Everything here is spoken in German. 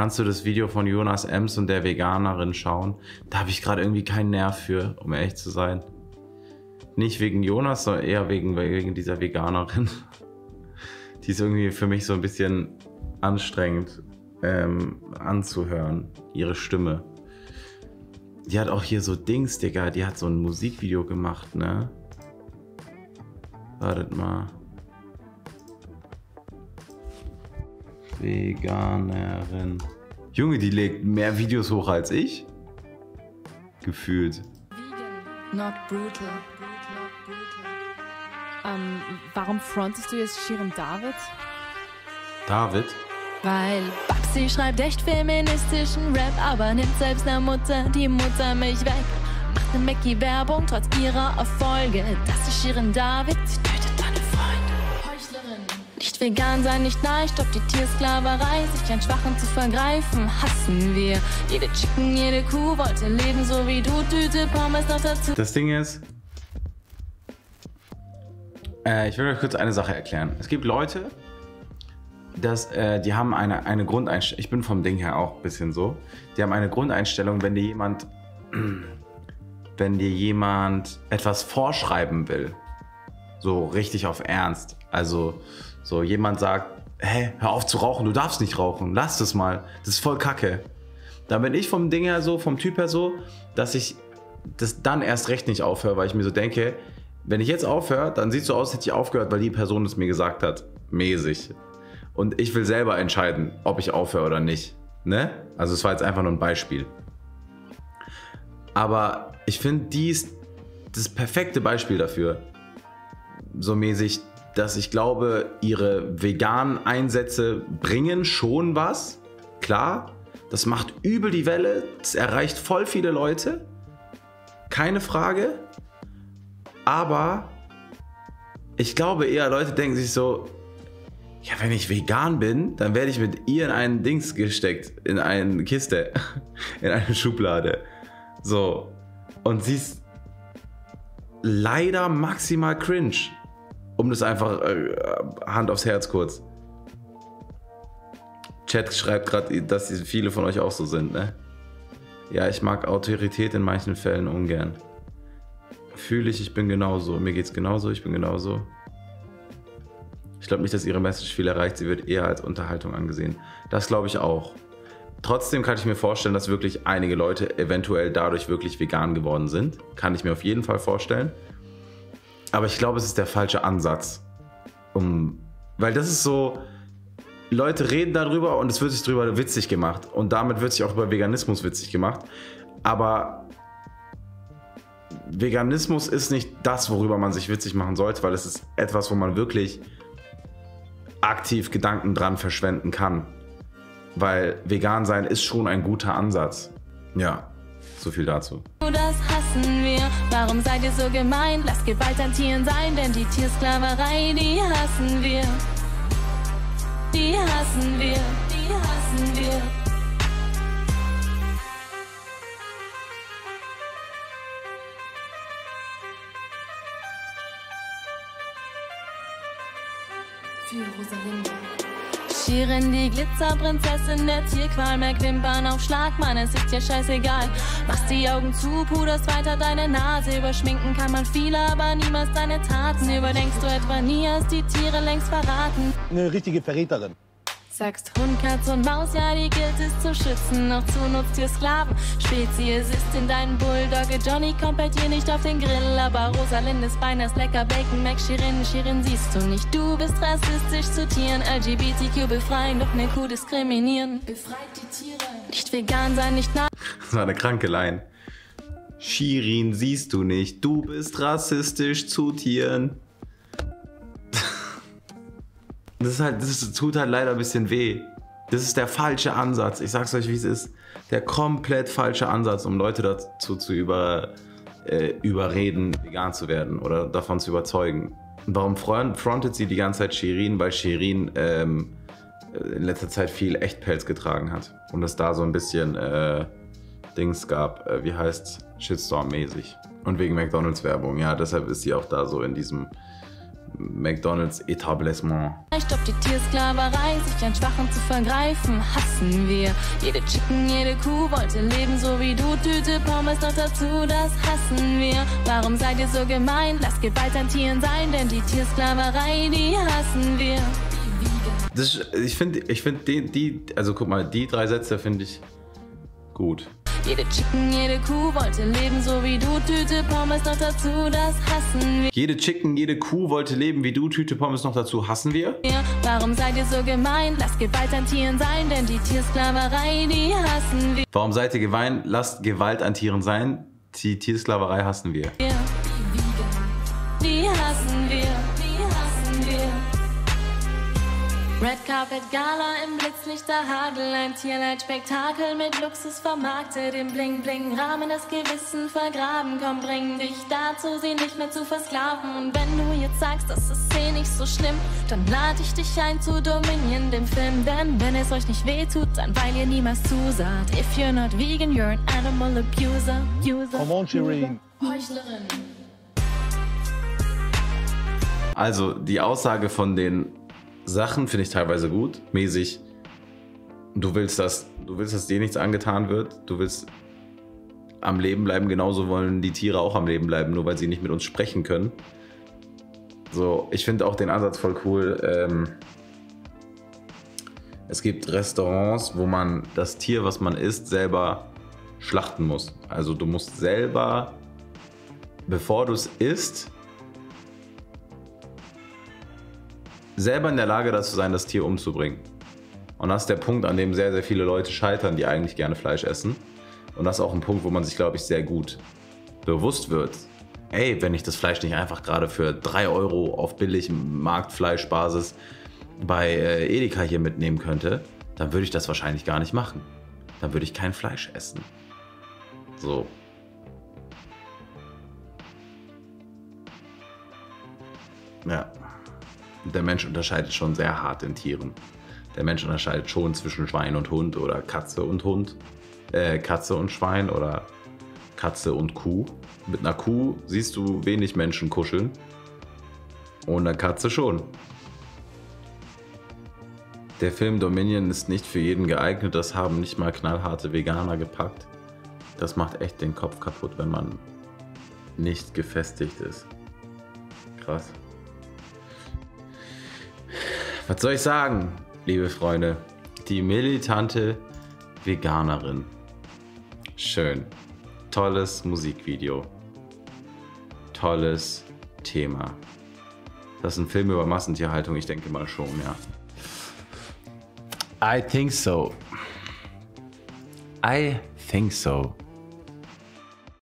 kannst du das Video von Jonas Ems und der Veganerin schauen? Da habe ich gerade irgendwie keinen Nerv für, um ehrlich zu sein. Nicht wegen Jonas, sondern eher wegen, wegen dieser Veganerin. Die ist irgendwie für mich so ein bisschen anstrengend ähm, anzuhören, ihre Stimme. Die hat auch hier so Dings, Digga. Die hat so ein Musikvideo gemacht, ne? Wartet mal. Veganerin. Junge, die legt mehr Videos hoch als ich. Gefühlt. Not brutal. Ähm, warum frontest du jetzt Shirin David? David? Weil Babsi schreibt echt feministischen Rap, aber nimmt selbst der Mutter die Muttermilch weg. Macht eine Mackie-Werbung trotz ihrer Erfolge. Das ist Shirin David, sie Nicht vegan sein, nicht nein, stopp die Tiersklaverei. Sich an Schwachen zu vergreifen, hassen wir. Jede Chicken, jede Kuh wollte leben so wie du. Tüte Pommes noch dazu. Das Ding ist, äh, ich will euch kurz eine Sache erklären. Es gibt Leute, dass, äh, die haben eine, eine Grundeinstellung, ich bin vom Ding her auch ein bisschen so, die haben eine Grundeinstellung, wenn dir jemand, wenn dir jemand etwas vorschreiben will, so richtig auf Ernst, also so jemand sagt, hä, hör auf zu rauchen, du darfst nicht rauchen, lass das mal, das ist voll kacke. Dann bin ich vom Ding her so, vom Typ her so, dass ich das dann erst recht nicht aufhöre, weil ich mir so denke, wenn ich jetzt aufhöre, dann sieht es so aus, als hätte ich aufgehört, weil die Person es mir gesagt hat. Mäßig. Und ich will selber entscheiden, ob ich aufhöre oder nicht. Ne? Also es war jetzt einfach nur ein Beispiel. Aber ich finde, die ist das perfekte Beispiel dafür. So mäßig, dass ich glaube, ihre veganen Einsätze bringen schon was. Klar, das macht übel die Welle. Es erreicht voll viele Leute. Keine Frage. Aber ich glaube eher, Leute denken sich so, ja, wenn ich vegan bin, dann werde ich mit ihr in einen Dings gesteckt, in eine Kiste, in eine Schublade. So. Und sie ist leider maximal cringe. Um das einfach äh, Hand aufs Herz kurz. Chat schreibt gerade, dass viele von euch auch so sind, ne? Ja, ich mag Autorität in manchen Fällen ungern. Fühle ich, ich bin genauso. Mir geht's genauso, ich bin genauso. Ich glaube nicht, dass ihre Message viel erreicht. Sie wird eher als Unterhaltung angesehen. Das glaube ich auch. Trotzdem kann ich mir vorstellen, dass wirklich einige Leute eventuell dadurch wirklich vegan geworden sind. Kann ich mir auf jeden Fall vorstellen. Aber ich glaube, es ist der falsche Ansatz. Um, weil das ist so, Leute reden darüber und es wird sich darüber witzig gemacht. Und damit wird sich auch über Veganismus witzig gemacht. Aber Veganismus ist nicht das, worüber man sich witzig machen sollte, weil es ist etwas, wo man wirklich aktiv Gedanken dran verschwenden kann. Weil vegan sein ist schon ein guter Ansatz. Ja, so viel dazu. Das hassen wir. Warum seid ihr so gemein? Lasst Gewalt an Tieren sein, denn die Tiersklaverei, die hassen wir. Die hassen wir, die hassen wir. Für Rosalinde. Shirin, die Glitzerprinzessin der Tierqual, merkt Wimpern auf Schlag, Mann, es ist dir scheißegal. Machst die Augen zu, puderst weiter deine Nase, überschminken kann man viele, aber niemals deine Taten. Überdenkst du etwa nie, hast die Tiere längst verraten. Eine richtige Verräterin. Sagst Hund, Katz und Maus, ja, die gilt es zu schützen. Noch zu Sklaven. Spezies ist in deinen Bulldogge. Johnny kommt bei dir nicht auf den Grill. Aber Rosalindes Bein ist lecker Bacon. Mac Shirin, Shirin siehst du nicht. Du bist rassistisch zu Tieren. LGBTQ befreien, doch ne Kuh diskriminieren. Befreit die Tiere. Nicht vegan sein, nicht nah. Das war eine kranke Line. Shirin siehst du nicht. Du bist rassistisch zu Tieren. Das ist halt, das tut halt leider ein bisschen weh. Das ist der falsche Ansatz. Ich sag's euch, wie es ist. Der komplett falsche Ansatz, um Leute dazu zu über, äh, überreden, vegan zu werden oder davon zu überzeugen. Warum frontet sie die ganze Zeit Shirin? Weil Shirin ähm, in letzter Zeit viel Echtpelz getragen hat. Und es da so ein bisschen äh, Dings gab, äh, wie heißt Shitstorm-mäßig. Und wegen McDonalds-Werbung, ja, deshalb ist sie auch da so in diesem McDonalds Etablissement. Stoppt die Tiersklaverei, sich an Schwachen zu vergreifen, hassen wir. Jede Chicken, jede Kuh wollte leben so wie du, Tüte Pommes noch dazu, das hassen wir. Warum seid ihr so gemein? Lasst Gewalt an Tieren sein, denn die Tiersklaverei, die hassen wir. Das, ich finde, ich find die, die, also guck mal, die drei Sätze finde ich gut. Jede Chicken, jede Kuh wollte leben so wie du, Tüte Pommes noch dazu, das hassen wir. Jede Chicken, jede Kuh wollte leben wie du, Tüte Pommes noch dazu, hassen wir? Warum seid ihr so gemein? Lasst Gewalt an Tieren sein, denn die Tiersklaverei, die hassen wir. Warum seid ihr gemein? Lasst Gewalt an Tieren sein, die Tiersklaverei hassen wir. Die hassen wir. Red Carpet Gala im Blitzlichter Hagel, ein Tierleitspektakel mit Luxus vermarktet, im Bling Bling Rahmen das Gewissen vergraben. Komm, bring dich dazu, sie nicht mehr zu versklaven. Und wenn du jetzt sagst, das ist eh nicht so schlimm, dann lade ich dich ein zu Dominion, dem Film. Denn wenn es euch nicht wehtut, dann weil ihr niemals zusagt. If you're not vegan, you're an animal abuser. User, Come on, Shireen. Heuchlerin. Also die Aussage von den Sachen finde ich teilweise gut, mäßig. Du willst, dass, du willst, dass dir nichts angetan wird. Du willst am Leben bleiben. Genauso wollen die Tiere auch am Leben bleiben, nur weil sie nicht mit uns sprechen können. So, ich finde auch den Ansatz voll cool. Ähm, es gibt Restaurants, wo man das Tier, was man isst, selber schlachten muss. Also du musst selber, bevor du es isst, selber in der Lage dazu sein, das Tier umzubringen. Und das ist der Punkt, an dem sehr, sehr viele Leute scheitern, die eigentlich gerne Fleisch essen. Und das ist auch ein Punkt, wo man sich, glaube ich, sehr gut bewusst wird. Ey, wenn ich das Fleisch nicht einfach gerade für 3 Euro auf billig Marktfleischbasis bei äh, Edeka hier mitnehmen könnte, dann würde ich das wahrscheinlich gar nicht machen. Dann würde ich kein Fleisch essen. So. Ja. Der Mensch unterscheidet schon sehr hart in Tieren. Der Mensch unterscheidet schon zwischen Schwein und Hund oder Katze und Hund. Äh, Katze und Schwein oder Katze und Kuh. Mit einer Kuh siehst du wenig Menschen kuscheln. Und einer Katze schon. Der Film Dominion ist nicht für jeden geeignet. Das haben nicht mal knallharte Veganer gepackt. Das macht echt den Kopf kaputt, wenn man nicht gefestigt ist. Krass. Was soll ich sagen, liebe Freunde? Die militante Veganerin. Schön. Tolles Musikvideo. Tolles Thema. Das ist ein Film über Massentierhaltung, ich denke mal schon, ja. I think so. I think so.